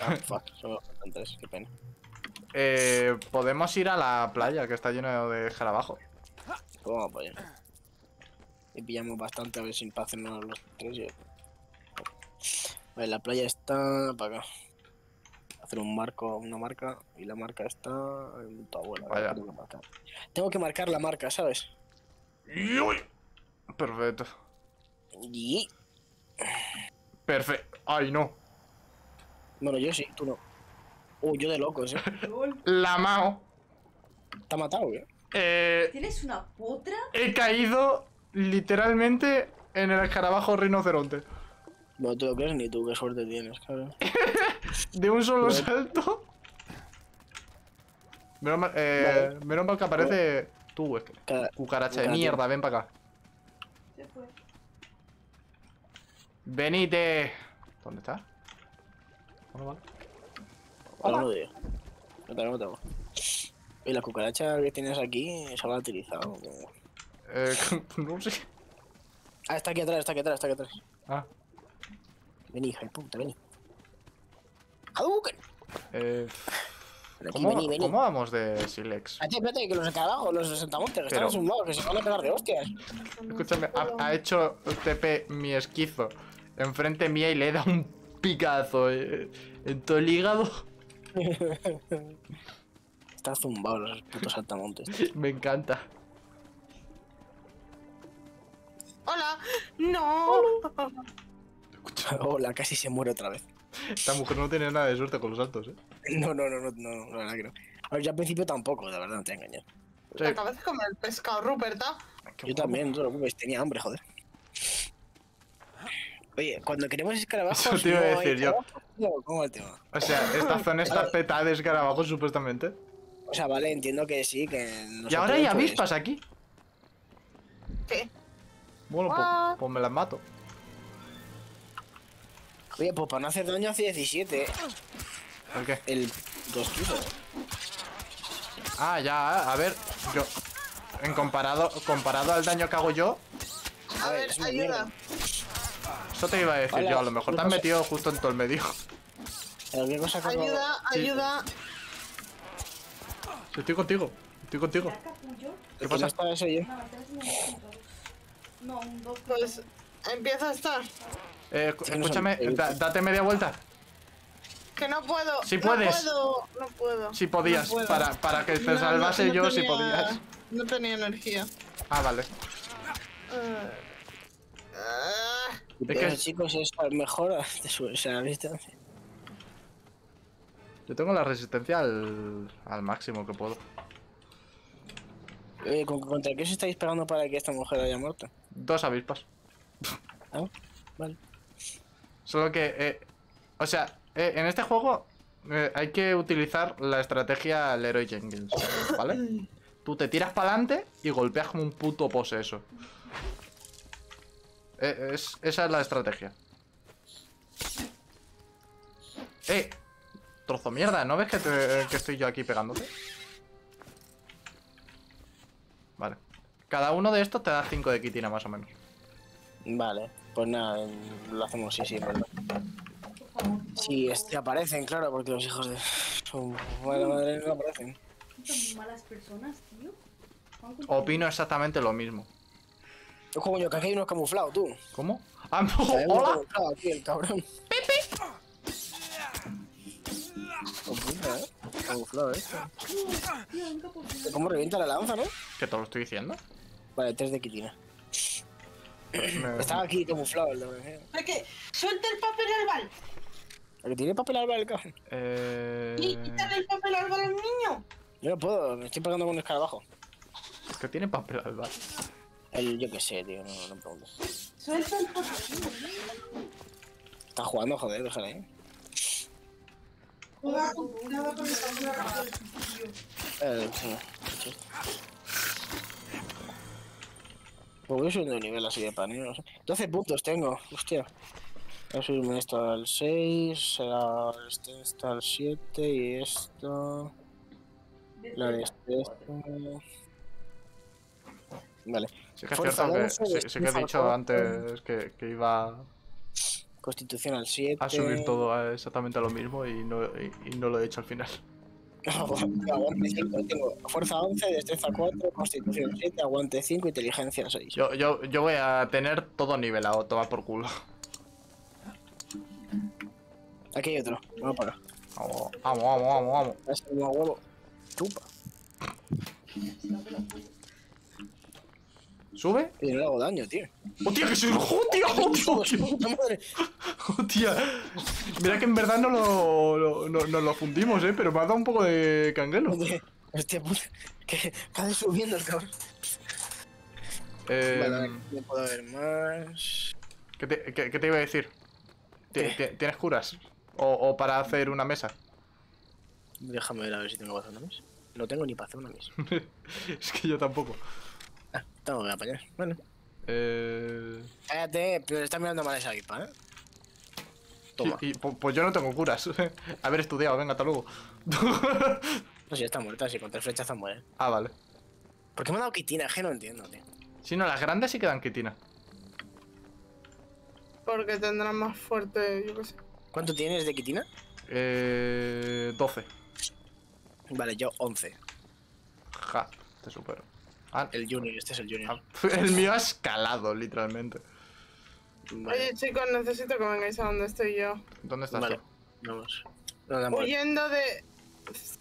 Ah, fuck, bastantes, qué pena. Eh, podemos ir a la playa, que está lleno de escarabajos. Pues vamos para allá. Y pillamos bastante a ver si hacernos los tres. y- Vale, la playa está para acá. Hacer un marco, una marca, y la marca está en tu abuela. Vaya. Tengo que marcar. Tengo que marcar la marca, ¿sabes? Perfecto. Y... Perfecto. Ay, no. Bueno, yo sí, tú no. Uh, yo de locos, ¿eh? La Mao. ¿Te ha matado, eh? Eh, ¿Tienes una potra? he caído literalmente en el escarabajo rinoceronte. No te lo crees ni tú, qué suerte tienes, cabrón. De un solo salto. Menos mal, eh, menos mal que aparece tú, es que- Cada- cucaracha de Cucaracha. mierda, ven para acá. Se fue. Venite. ¿Dónde está? Bueno, vale. Ahora lo digo. No tengo, no tengo. Y la cucaracha que tienes aquí se habrá utilizado. Eh, no sé. Ah, está aquí atrás, está aquí atrás, está aquí atrás. Ah, Vení, hija de puta, vení. ¡Hadouken! eh, aquí, ¿cómo, vení, vení. ¿Cómo vamos de Silex? Espérate, espérate, que los escarabajos, los sentamontes, que Pero- están zumbados, que se van a pegar de hostias. Escúchame, ha, ha hecho TP mi esquizo enfrente mía y le he dado un picazo eh, en todo el hígado. Están zumbados los putos saltamontes. Me encanta. ¡Hola! ¡No! Hola, casi se muere otra vez. Esta mujer no tiene nada de suerte con los saltos, eh. No, no, no, no, no, la verdad que no. A ver, yo al principio tampoco, la verdad, no te engañar. Sí, acabas de comer el pescado, Ruperta. Yo también, no te preocupes, tenía hambre, joder. Oye, cuando queremos escarabajos. Eso te iba a decir yo. ¿Cómo va el tema? O sea, esta zona está petada de escarabajos, supuestamente. O sea, vale, entiendo que sí, que. Y ahora hay avispas aquí. ¿Qué? Bueno, pues, Ah. pues me las mato. Oye, pues para no hacer daño hace 17, ¿eh? ¿Por qué? el 2 kilos. Ah, ya, a ver, yo. En comparado, comparado al daño que hago yo, A A ver, ver, es una ayuda. mierda. Eso te iba a decir Hola, yo. A lo mejor te has metido justo en todo el medio. Cosa Ayuda, Sí. ayuda. Estoy contigo, estoy contigo. ¿Qué no pasa? está eso yo. No, un punto. No, un dos. Pues empieza a estar. Eh, no escúchame, da- date media vuelta. Que no puedo. Sí no puedes. puedo, no puedo. Si podías, No puedo. para, para que te No, no, salvase no yo, si tenía- podías. No tenía energía. Ah, vale. Eh, Es que- chicos, es mejor de su la distancia. Yo tengo la resistencia al, al máximo que puedo. ¿con- ¿contra qué os estáis pegando para que esta mujer haya muerto? Dos avispas. ¿Ah? Vale. Solo que, eh, o sea, eh, en este juego eh, hay que utilizar la estrategia Leroy Jenkins, ¿vale? Tú te tiras para adelante y golpeas como un puto poseso. Eh, es, esa es la estrategia. ¡Eh! Trozo mierda, ¿no ves que, te- que estoy yo aquí pegándote? Vale. Cada uno de estos te da 5 de quitina más o menos. Vale, pues nada, lo hacemos sí, sí, ¿verdad? Por favor. Sí, este aparecen, claro, porque los hijos de su madre madre no aparecen. Son malas personas, tío. Opino exactamente lo mismo. Yo, que aquí hay unos camuflados, tú. ¿Cómo? ¡Ah, no! Que ¡Hola! aquí, ¿eh? Camuflado, ¿eh? Fin. ¿Cómo revienta la lanza, no? ¿Qué te lo estoy diciendo? Vale, 3 de quitina. Me- Estaba aquí camuflado el de ¿Para qué? ¡Suelta el papel albal! ¿El que tiene papel alba el cabrón? Eh... ¡Y quítale el papel albal al niño! Yo no puedo, me estoy pegando con un escarabajo. Es que tiene papel albal. El, yo qué sé, tío, no, no preguntes. ¡Suelta el papel! Está jugando, joder, déjala ahí. Juega con nada con el. Eh, sí. Pues voy subiendo de nivel así de pan, ¿eh? no sé. 12 puntos tengo, hostia. Voy a subirme esto al 6, será este está al 7 y esto... La de este, esto... Vale. Sí que es cierto que, sí, sí que he dicho antes que, que iba Constitución al 7. A subir todo a exactamente a lo mismo y no, y, y no lo he hecho al final. aguante 5. Tengo fuerza 11, destreza 4, constitución 7, aguante 5, inteligencia 6. Yo, yo, yo voy a tener todo nivelado, toma por culo. Aquí hay otro. Vamos para. Vamos, vamos, vamos, vamos. vamos. Chupa. ¿Sube? Y no le hago daño, tío. ¡Hostia, que soy! ¡Hostia, hostia, hostia! ¡Hostia! Mira que en verdad no lo, lo- no- nos lo fundimos, ¿eh? Pero me ha dado un poco de canguelo. Hostia, puta. Que cae subiendo el cabrón. Eh, Vale, no puedo ver más. ¿qué, te, qué- qué te iba a decir? ¿Ti- ¿Qué? ti- ¿Tienes curas? O, o para hacer una mesa? Déjame ver a ver si tengo para hacer una mesa. No tengo ni para hacer una mesa. es que yo tampoco. Tengo que apañar. Bueno. Eh... Cállate, pero está mirando mal esa equipa, ¿eh? Toma. y- y, pu- pues yo no tengo curas. Haber estudiado, venga, hasta luego. No, si está muerta, si con tres flechazos muere. ah, vale. ¿Por qué me ha dado quitina? Es que no entiendo, tío. Si no, las grandes sí quedan quitina. Porque tendrán más fuerte, yo qué sé. ¿Cuánto tienes de quitina? Eh... 12. Vale, yo 11. Ja, te supero. Ah, El junior, este es el junior. el mío ha escalado, literalmente. Vale, Oye, chicos, necesito que vengáis a donde estoy yo. ¿Dónde estás vale. tú? Vamos. Huyendo de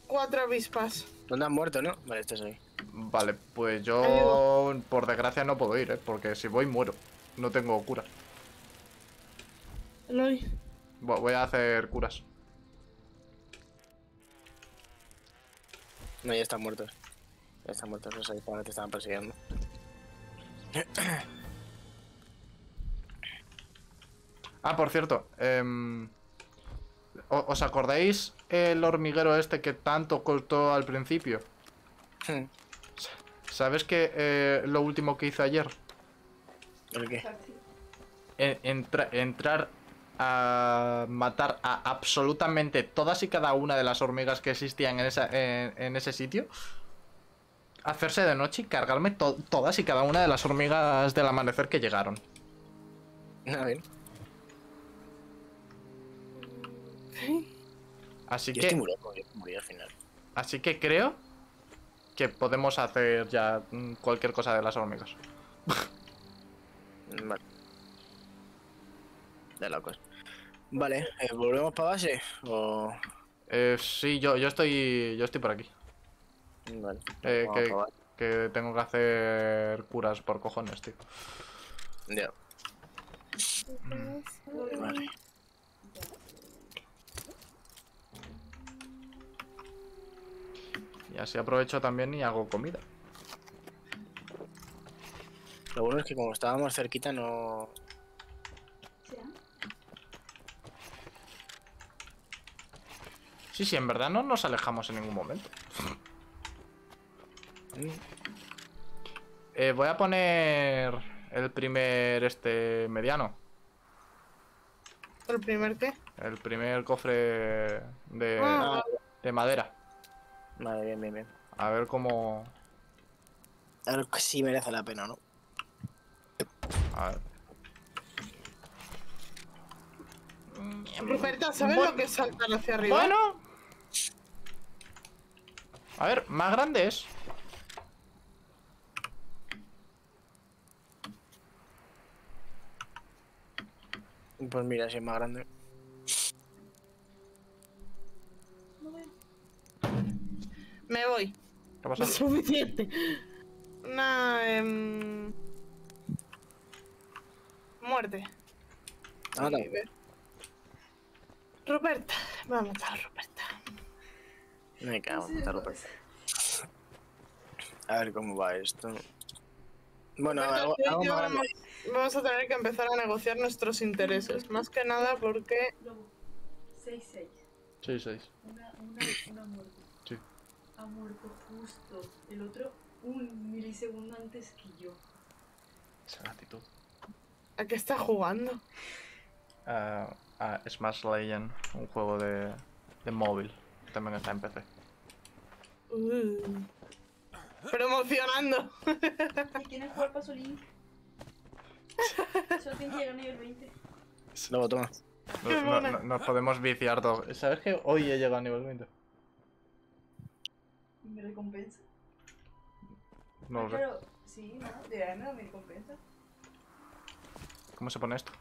cuatro avispas. ¿Dónde han muerto, no? Vale, estás ahí. Vale, pues yo por desgracia no puedo ir, ¿eh? Porque si voy muero. No tengo cura. Eloy. Vo- Voy a hacer curas. No, ya están muertos. Están muertos, los ahí te estaban persiguiendo. Ah, por cierto. em, ¿o- ¿Os acordáis el hormiguero este que tanto costó al principio? ¿Sabes que eh, lo último que hice ayer? ¿El qué? En- entra- entrar a matar a absolutamente todas y cada una de las hormigas que existían en, esa- en- en ese sitio. Hacerse de noche y cargarme to- todas y cada una de las hormigas del amanecer que llegaron. A ver. Así Yo que, estoy muriendo, yo morí al final. así que creo que podemos hacer ya mm, cualquier cosa de las hormigas. Vale. De locos. Vale, eh, ¿volvemos para base? O. Eh, sí, yo, yo estoy. Yo estoy por aquí. Vale. Eh, que, tengo que hacer curas por cojones, tío. Ya. Vale. Y así aprovecho también y hago comida. Lo bueno es que como estábamos cerquita no. Sí, sí, en verdad no nos alejamos en ningún momento. Eh, voy a poner el primer este mediano. ¿El primer qué? El primer cofre de, Ah, de madera. Vale, bien, bien, bien. A ver cómo. A ver si merece la pena, ¿no? A ver. Ruperta, ¿sabes Bueno. lo que es saltar hacia arriba? Bueno. A ver, más grande es. Pues mira, si es más grande. Me voy. ¿Qué pasa? Es suficiente. Una. em, Muerte. Ah, Y también. ver. Ruperta. Vamos a Ruperta. Me cago en matarlo. A ver cómo va esto. Bueno, Ruperta, algo, más grande. Vamos, a tener que empezar a negociar nuestros intereses. Más que nada porque. Lobo. 6-6. Sí, seis. Una, una, una muerte. Sí. Ha muerto justo. El otro un milisegundo antes que yo. Esa gratitud. ¿A qué está jugando? Ah, ah, Smash Legend, un juego de, de móvil. También está en PC. Uh. Promocionando. ¿Y quién es Link? Solo tiene que llegar a nivel 20. Luego, toma. No- Qué no- no- nos podemos viciar todo. ¿Sabes que hoy he llegado a nivel 20? ¿Me recompensa? No lo sé. Pero, sí, ¿no? De ahí me da mi recompensa. ¿Cómo se pone esto?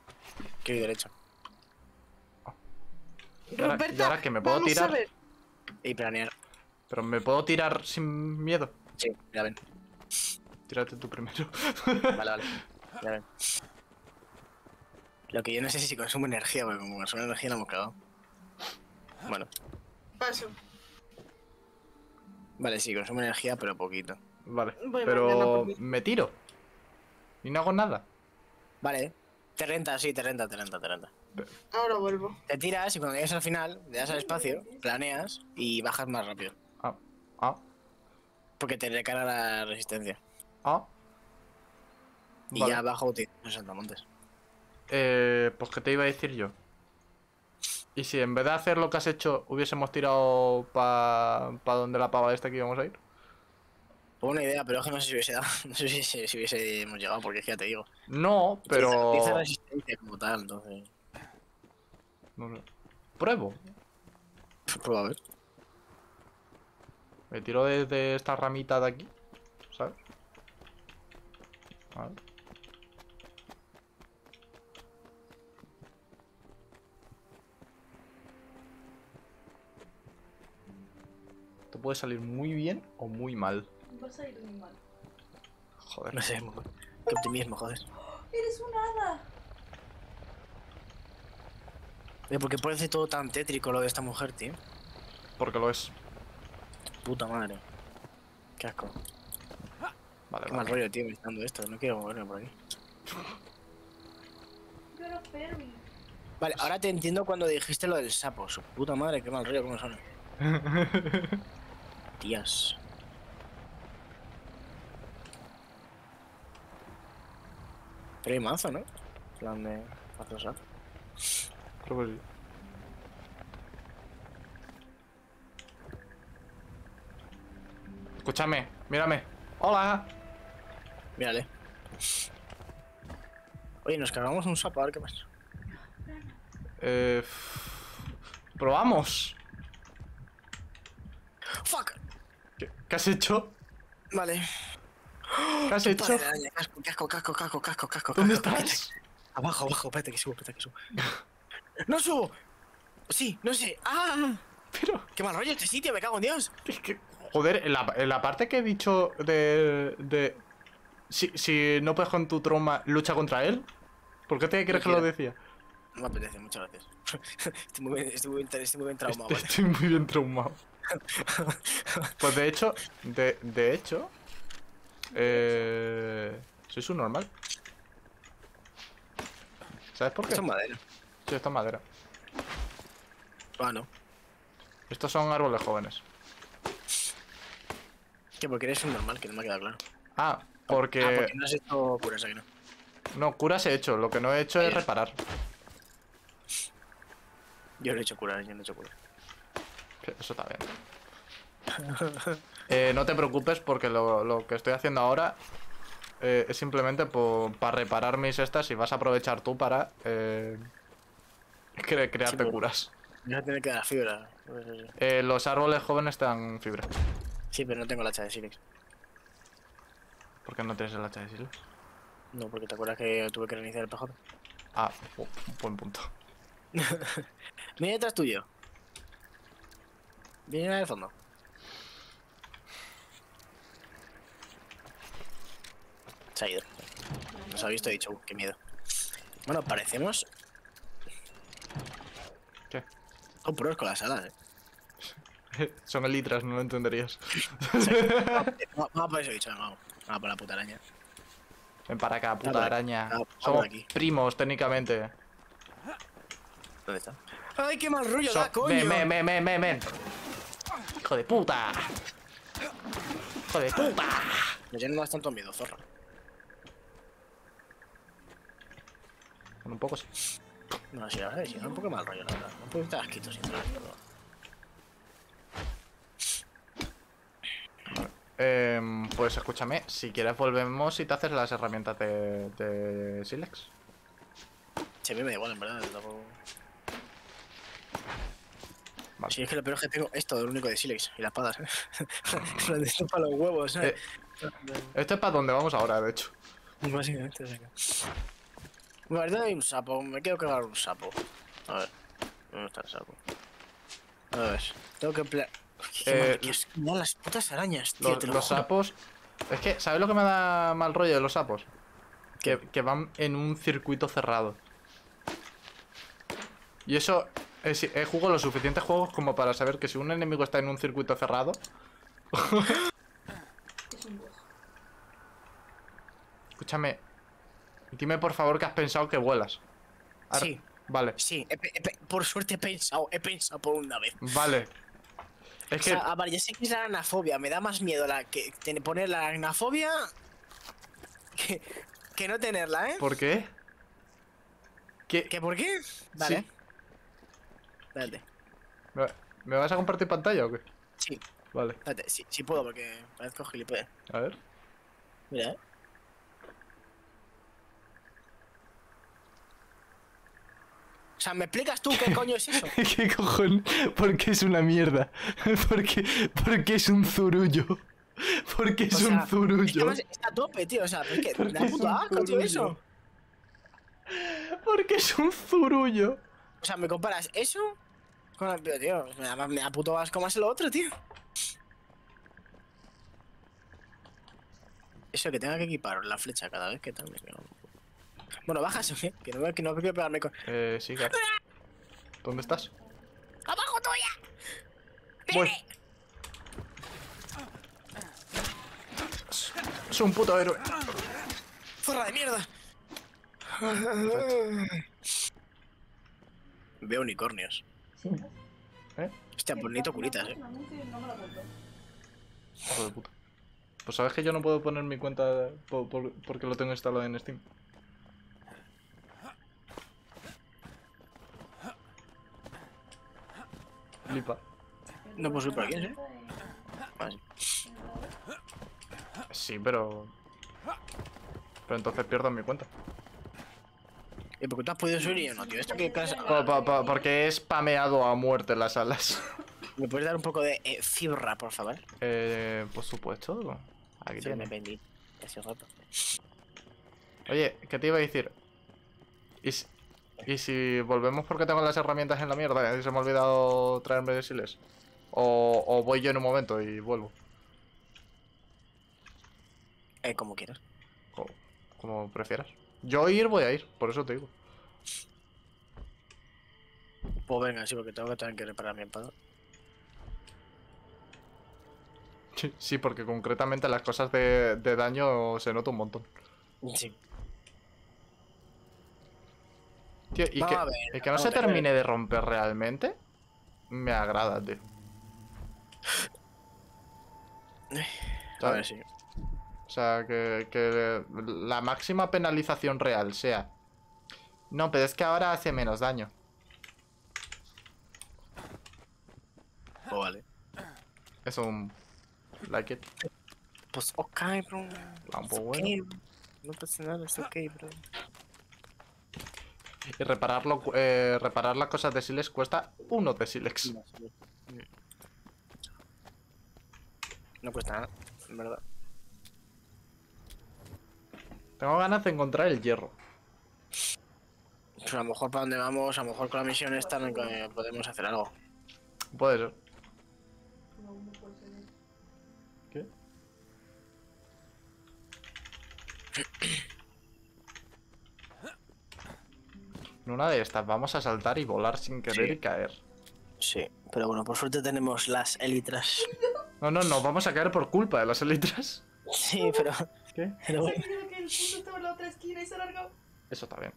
Derecho. Y ahora- y ahora que me puedo vamos tirar. a ver. Y planear. Pero me puedo tirar sin miedo. Sí, ya ven. Tírate tú primero. Vale, vale. Lo que yo no sé es si consumo energía, porque como consumo energía la hemos cagado. Bueno, Paso. vale, sí, consumo energía, pero poquito. vale. Voy Pero me tiro. Y no hago nada. Vale, te renta, sí, te renta, te renta, te renta. Ahora vuelvo. Te tiras y cuando llegas al final, le das al espacio, planeas y bajas más rápido. Ah, ah, Porque te recarga la resistencia. ah. Y Vale. ya abajo utilizas los saltamontes. Eh, pues que te iba a decir yo. ¿Y si en vez de hacer lo que has hecho, hubiésemos tirado para pa donde la pava esta que íbamos a ir? Buena idea, pero es que no sé si hubiese dado, no sé si, si, si hubiésemos llegado, porque es que ya te digo. No, pero. Utiliza resistencia como tal, entonces. No sé. Pruebo. Prueba a ver. Me tiro desde esta ramita de aquí. ¿Sabes? A Esto puede salir muy bien o muy mal. Vas a ir muy mal. Joder. No sé, qué optimismo, joder. ¡Eres un hada! Oye, ¿por qué parece todo tan tétrico lo de esta mujer, tío? Porque lo es. Puta madre. Qué asco. Vale, Qué mal rollo, tío, visitando esto. No quiero moverme por aquí. Yo. Vale, ahora te entiendo cuando dijiste lo del sapo. Su puta madre, qué mal rollo, cómo suena. Tías. Pero hay mazo, ¿no? Plan de. Creo que sí. Escúchame, mírame. Hola. Mírale. Oye, nos cargamos un sapo, a ver qué pasa. Eh, probamos. ¡Fuck! ¿Qué, has hecho? Vale. ¿Qué has hecho? Casco, casco, casco, casco, casco, casco. ¿Dónde casco. estás? Abajo, abajo, espérate que subo, espérate que subo. ¡No subo! Sí, no sé. ¡Ah! Pero, ¡Qué mal rollo este sitio! ¡Me cago en Dios! es que, joder, en la, en la parte que he dicho de... de si, si no puedes con tu trauma, lucha contra él. ¿Por qué te crees que lo decía? No me apetece, muchas gracias. estoy, muy bien, estoy, muy bien, estoy muy bien traumado, Estoy, ¿vale? estoy muy bien traumado. Pues de hecho, de, de hecho, eh, soy su normal. ¿Sabes por qué? Esto es madera. Sí, esto es madera. Ah, no. Estos son árboles jóvenes. Que porque eres un normal, que no me ha quedado claro. Ah, porque... Ah, porque no has hecho curas aquí, ¿no? No, curas he hecho. Lo que no he hecho es reparar. Yo no he hecho curar, yo no he hecho curar. Eso está bien. Eh, no te preocupes porque lo, lo que estoy haciendo ahora eh, es simplemente para reparar mis estas y vas a aprovechar tú para eh, cre- crearte pero- curas. A tener que dar fibra. Pues, sí, Eh, los árboles jóvenes te dan fibra. Sí, pero no tengo la hacha de Silex. ¿Por qué no tienes el hacha de silex? No, porque te acuerdas que tuve que reiniciar el PJ. Ah, bu- buen punto. Viene detrás tuyo. Viene al fondo. Se ha ido. Nos ha visto y dicho, "Uh, qué miedo. Bueno, parecemos. ¿Qué? Son puros con las alas, eh. Son elitras, no lo entenderías. Vamos por eso dicho, vamos. Vamos por la puta araña. Ven para acá, puta araña. Somos aquí. primos, técnicamente. ¿Dónde está? ¡Ay, qué mal rollo So- da, coño! ven, ven, ven, ven, ven. Hijo de puta. Hijo de puta. Ya no me das tanto miedo, zorra. Con un poco sí. No, sí, la verdad, sí, un poco mal rollo, la verdad. Un poco de asquito, sinceramente. Em, pues escúchame, si quieres volvemos y te haces las herramientas de, de Silex. Sí, a mí me da igual, en verdad. Tampoco... Vale. Sí, es que lo peor es que tengo esto, el único de Silex y las espadas. ¿eh? Lo de esto para los huevos, ¿eh? Este es para donde vamos ahora, de hecho. Básicamente, o sea que- Me verdad hay un sapo, me quiero cagar un sapo. A ver, ¿dónde está el sapo? A ver, tengo que emplear. Eh, mira las putas arañas, tío. Los, te lo los sapos. Es que, ¿sabes lo que me da mal rollo de los sapos? Que, que van en un circuito cerrado. Y eso. Es- he jugado los suficientes juegos como para saber que si un enemigo está en un circuito cerrado. Es un bug. Escúchame. Dime por favor que has pensado que vuelas. Ar- Sí. Vale, Sí, he he por suerte he pensado, he pensado por una vez. vale. Es O que. sea, a ver, ya sé que es la aracnofobia, me da más miedo la que poner la aracnofobia que, que no tenerla, ¿eh? ¿Por qué? ¿Qué? ¿Qué por qué? Vale. ¿Me, me vas a compartir pantalla o qué? Sí, Vale, date, sí, sí puedo porque parezco gilipollas. a ver. Mira, ¿eh? O sea, ¿me explicas tú qué coño es eso? ¿Qué cojón? Porque es una mierda. Porque, porque es un zurullo. Porque es O sea, un Es que zurullo. está a tope, tío. O sea, es que da un asco, tío, eso. zurullo. Porque es un zurullo. O sea, ¿me comparas eso con el tío, tío? Me da, me da puto asco más lo otro, tío. Eso que tenga que equipar la flecha cada vez que tal. me Bueno, baja eso, ¿eh? Que no, que no quiero pegarme con. Eh, sí, Gar. ¿Dónde estás? ¡Abajo tuya! Voy. Es un puto héroe. ¡Zorra de mierda! Veo unicornios. ¿Eh? Hostia, bonito culitas, eh. Hijo de puta. Pues sabes que yo no puedo poner mi cuenta po- por- porque lo tengo instalado en Steam. Flipa. No puedo subir por aquí, ¿eh? Sí. Sí, pero. Pero entonces pierdo mi cuenta. ¿Y por qué tú has podido subir y yo no, tío? Esto po- po- porque he spameado a muerte las alas. ¿Me puedes dar un poco de eh, fibra, por favor? Eh, por supuesto. Aquí Sí, me vendí. Ese rato. Oye, ¿qué te iba a decir? ¿Y si, y si volvemos porque tengo las herramientas en la mierda y se me ha olvidado traerme de siles? O, o voy yo en un momento y vuelvo. Eh, como quieras. Co- Como prefieras. Yo ir voy a ir, por eso te digo. Pues venga, sí, porque tengo que tener que reparar mi espada. Sí, porque concretamente las cosas de, de daño se nota un montón. Sí. Tío, y que, ver, que no se termine de romper realmente, me agrada, tío. A ver, sí. O sea, que, que la máxima penalización real sea... No, pero es que ahora hace menos daño. Pues vale. Es un... Like it. Pues ok, bro. Ah, Es pues bueno. No pasa nada, es ok, bro. Y repararlo, eh, reparar las cosas de Silex cuesta uno de Silex. No cuesta nada, en verdad. Tengo ganas de encontrar el hierro. Pues a lo mejor para donde vamos, a lo mejor con la misión esta podemos hacer algo. Puede ser. Puede. ¿Qué? En una de estas vamos a saltar y volar sin querer Sí. y caer. Sí, pero bueno, por suerte tenemos las elitras. No, no, no, vamos a caer por culpa de las elitras. Sí, pero. ¿Qué? pero bueno. Mira que el punto estaba en la otra esquina y se ha alargado. Eso está bien.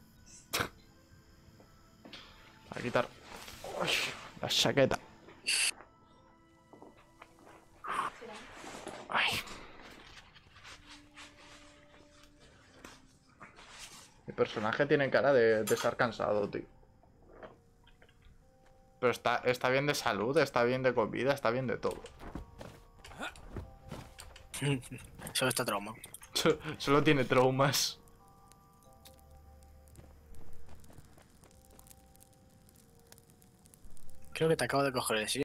A quitar Uy, la chaqueta. Ay. Mi personaje tiene cara de, de estar cansado, tío. Pero está, está bien de salud, está bien de comida, está bien de todo. Solo está trauma. Solo tiene traumas. Creo que te acabo de coger el sí.